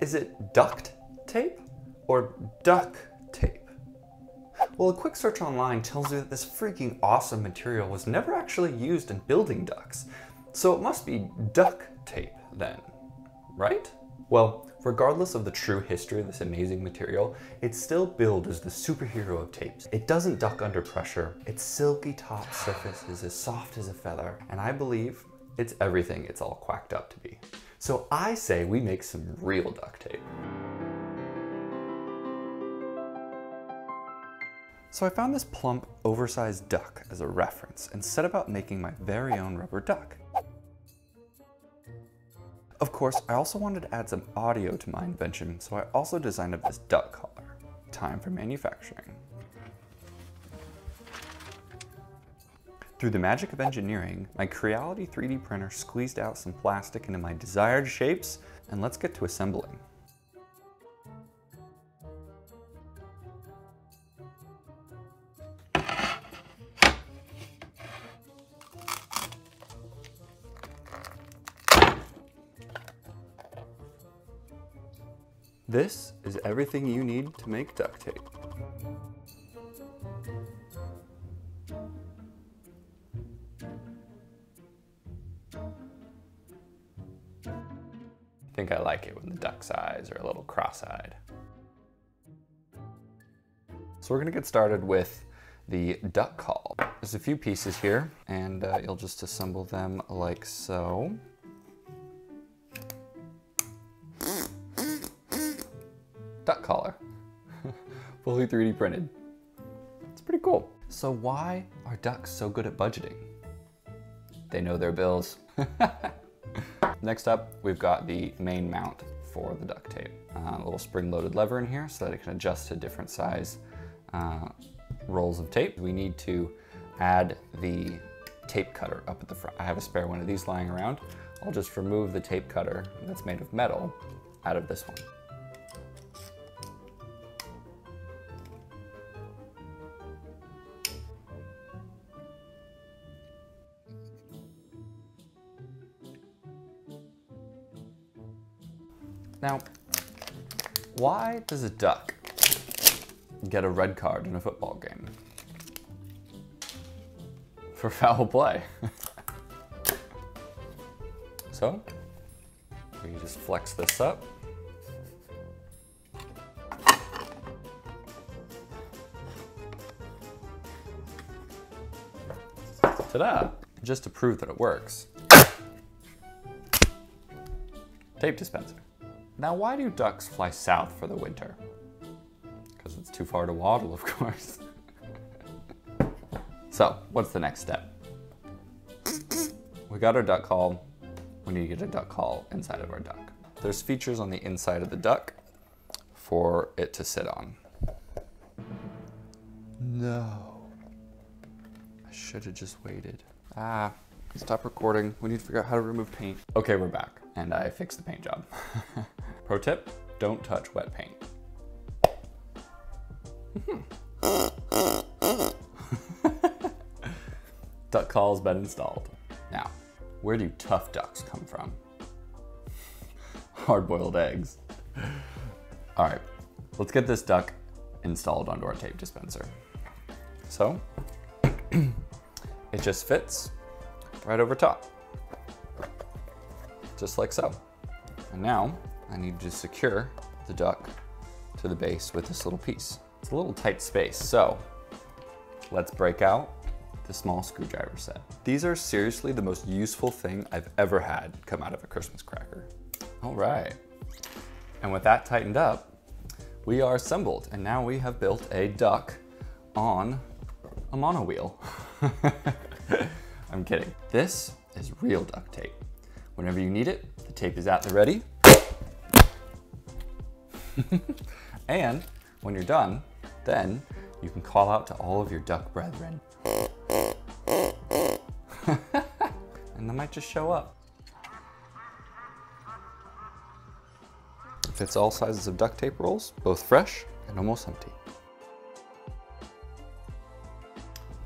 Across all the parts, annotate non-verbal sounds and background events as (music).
Is it duct tape or duck tape? Well, a quick search online tells you that this freaking awesome material was never actually used in building ducks. So it must be duck tape then, right? Well, regardless of the true history of this amazing material, it's still billed as the superhero of tapes. It doesn't duck under pressure, its silky top surface is as soft as a feather, and I believe it's everything it's all quacked up to be. So I say we make some real duct tape. So I found this plump, oversized duck as a reference and set about making my very own rubber duck. Of course, I also wanted to add some audio to my invention, so I also designed up this duck caller. Time for manufacturing. Through the magic of engineering, my Creality 3D printer squeezed out some plastic into my desired shapes, and let's get to assembling. This is everything you need to make duct tape. Think I like it when the duck's eyes are a little cross-eyed. So we're gonna get started with the duck call. There's a few pieces here and uh, you'll just assemble them like so. Duck caller, (laughs) fully 3D printed. It's pretty cool. So why are ducks so good at budgeting? They know their bills. (laughs) Next up, we've got the main mount for the duct tape. Uh, a little spring-loaded lever in here so that it can adjust to different size uh, rolls of tape. We need to add the tape cutter up at the front. I have a spare one of these lying around. I'll just remove the tape cutter that's made of metal out of this one. Now, why does a duck get a red card in a football game? For foul play. (laughs) so, we just flex this up. Ta-da! Just to prove that it works. Tape dispenser. Now, why do ducks fly south for the winter? Because it's too far to waddle, of (laughs) course. so, what's the next step? We got our duck call. We need to get a duck call inside of our duck. There's features on the inside of the duck for it to sit on. No. I should have just waited. Ah, stop recording. We need to figure out how to remove paint. Okay, we're back, and I fixed the paint job. (laughs) Pro tip, don't touch wet paint. (laughs) Duck call's been installed. Now, where do tough ducks come from? (laughs) Hard-boiled eggs. All right, let's get this duck installed onto our tape dispenser. So, (clears throat) it just fits right over top, just like so. And now I need to secure the duck to the base with this little piece. It's a little tight space, so let's break out the small screwdriver set. These are seriously the most useful thing I've ever had come out of a Christmas cracker. All right. And with that tightened up, we are assembled and now we have built a duck on a mono wheel. (laughs) I'm kidding. This is real duct tape. Whenever you need it, the tape is at the ready. (laughs) and when you're done, then you can call out to all of your duck brethren. (laughs) and they might just show up. Fits all sizes of duct tape rolls, both fresh and almost empty.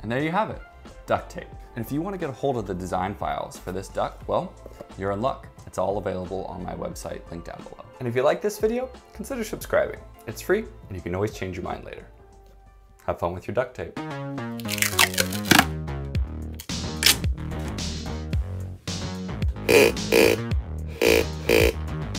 And there you have it, duct tape. And if you wanna get a hold of the design files for this duck, well, you're in luck. It's all available on my website, linked down below. And if you like this video, consider subscribing. It's free and you can always change your mind later. Have fun with your duct tape. Eh, (laughs) eh.